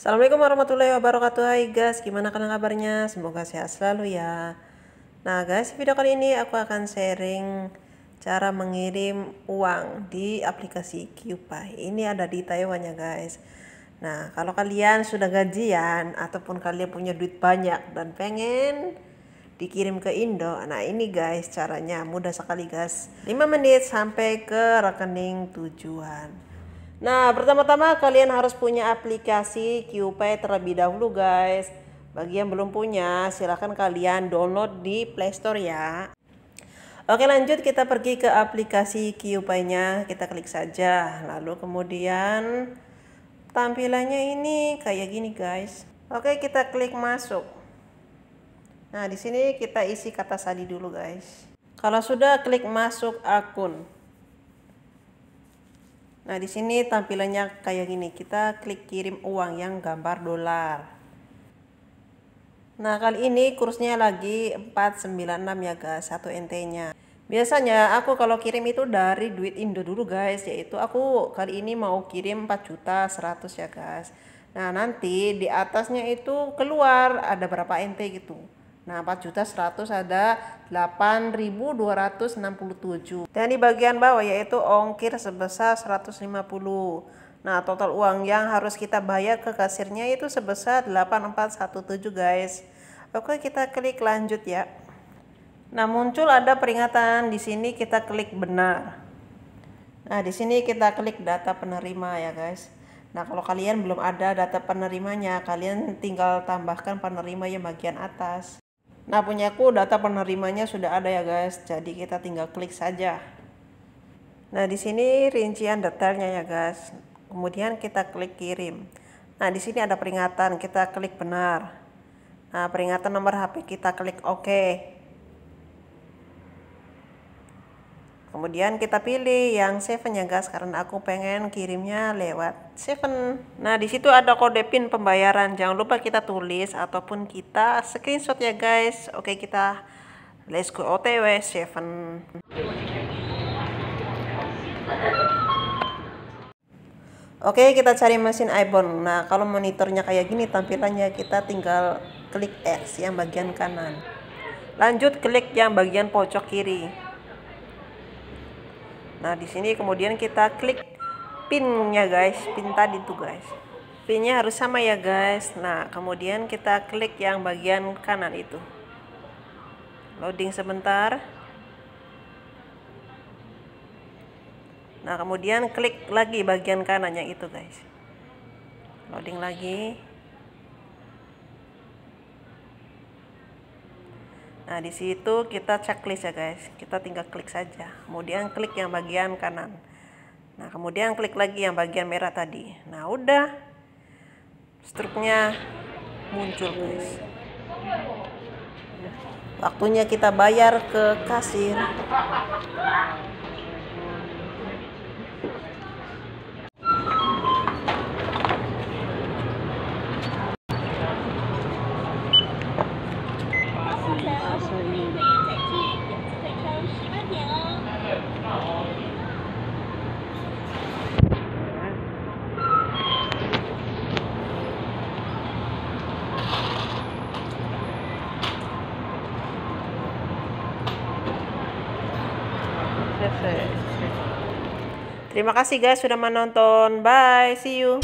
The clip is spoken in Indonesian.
Assalamualaikum warahmatullahi wabarakatuh. Hai guys, gimana kalian kabarnya? Semoga sehat selalu ya. Nah guys, video kali ini aku akan sharing Cara mengirim uang di aplikasi QPay. Ini ada di Taiwan ya guys. Nah kalau kalian sudah gajian Ataupun kalian punya duit banyak Dan pengen dikirim ke Indo Nah ini guys caranya. Mudah sekali guys. 5 menit sampai ke rekening tujuan Nah, pertama-tama kalian harus punya aplikasi QPay terlebih dahulu guys. Bagi yang belum punya, silahkan kalian download di Play Store ya. Oke lanjut kita pergi ke aplikasi QPay-nya, kita klik saja. Lalu kemudian tampilannya ini kayak gini guys. Oke kita klik masuk. Nah di sini kita isi kata sandi dulu guys. Kalau sudah klik masuk akun. Nah, di sini tampilannya kayak gini. Kita klik kirim uang yang gambar dolar. Nah, kali ini kursnya lagi 496 ya guys, satu NT-nya. Biasanya aku kalau kirim itu dari duit Indo dulu guys, yaitu aku kali ini mau kirim 4 juta 100 ya guys. Nah, nanti di atasnya itu keluar ada berapa NT gitu. Nah, 4 juta 100 ada 8.267. Dan di bagian bawah yaitu ongkir sebesar 150. Nah, total uang yang harus kita bayar ke kasirnya itu sebesar 8417 guys. Oke, kita klik lanjut ya. Nah, muncul ada peringatan di sini kita klik benar. Nah, di sini kita klik data penerima ya guys. Nah, kalau kalian belum ada data penerimanya, kalian tinggal tambahkan penerima yang bagian atas. Nah punyaku data penerimanya sudah ada ya guys, jadi kita tinggal klik saja. Nah di sini rincian detailnya ya guys. Kemudian kita klik kirim. Nah di sini ada peringatan, kita klik benar. Nah peringatan nomor HP kita klik OK. Kemudian kita pilih yang seven ya guys karena aku pengen kirimnya lewat seven. Nah di situ ada kode pin pembayaran. Jangan lupa kita tulis ataupun kita screenshot ya guys. Oke kita let's go OTW seven. Oke kita cari mesin iPhone. Nah kalau monitornya kayak gini tampilannya kita tinggal klik X yang bagian kanan. Lanjut klik yang bagian pojok kiri. Nah, di sini kemudian kita klik pinnya guys, pin tadi tuh guys. Pinnya harus sama ya guys. Nah, kemudian kita klik yang bagian kanan itu. Loading sebentar. Nah, kemudian klik lagi bagian kanannya itu guys. Loading lagi. Nah, di situ kita checklist ya guys. Kita tinggal klik saja. Kemudian klik yang bagian kanan. Nah, kemudian klik lagi yang bagian merah tadi. Nah, udah. Struknya muncul guys. Waktunya kita bayar ke kasir. Terima kasih guys sudah menonton. Bye, see you.